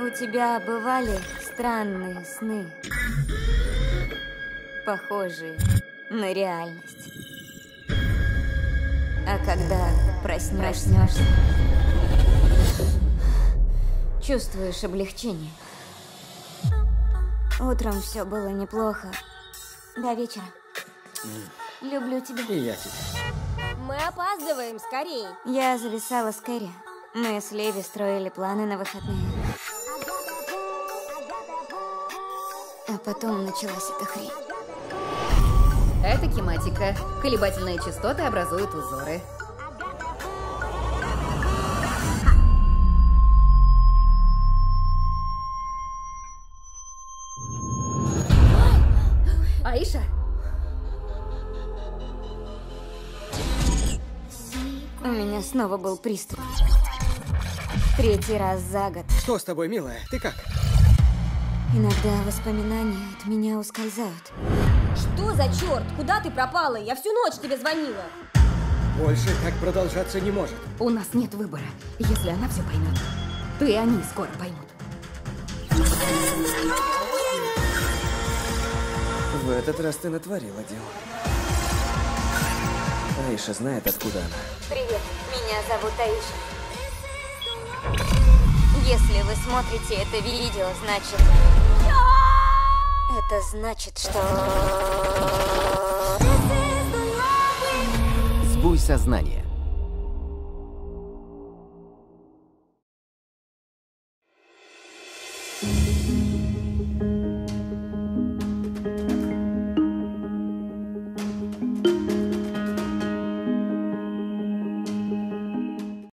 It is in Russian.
У тебя бывали странные сны, похожие на реальность. А когда проснешься, чувствуешь облегчение. Утром все было неплохо. До вечера. Люблю тебя. И я тебя. Мы опаздываем, скорей. Я зависала с Кэрри. Мы с Леви строили планы на выходные. А потом началась эта хрень. Это кематика. Колебательные частоты образуют узоры. Аиша? У меня снова был приступ. Третий раз за год. Что с тобой, милая? Ты как? Иногда воспоминания от меня ускользают. Что за черт? Куда ты пропала? Я всю ночь тебе звонила. Больше так продолжаться не может. У нас нет выбора. Если она все поймет, то и они скоро поймут. В этот раз ты натворила дел. Аиша знает, откуда она. Привет, меня зовут Аиша. Если вы смотрите это видео, значит... Это значит, что... Сбуй сознание.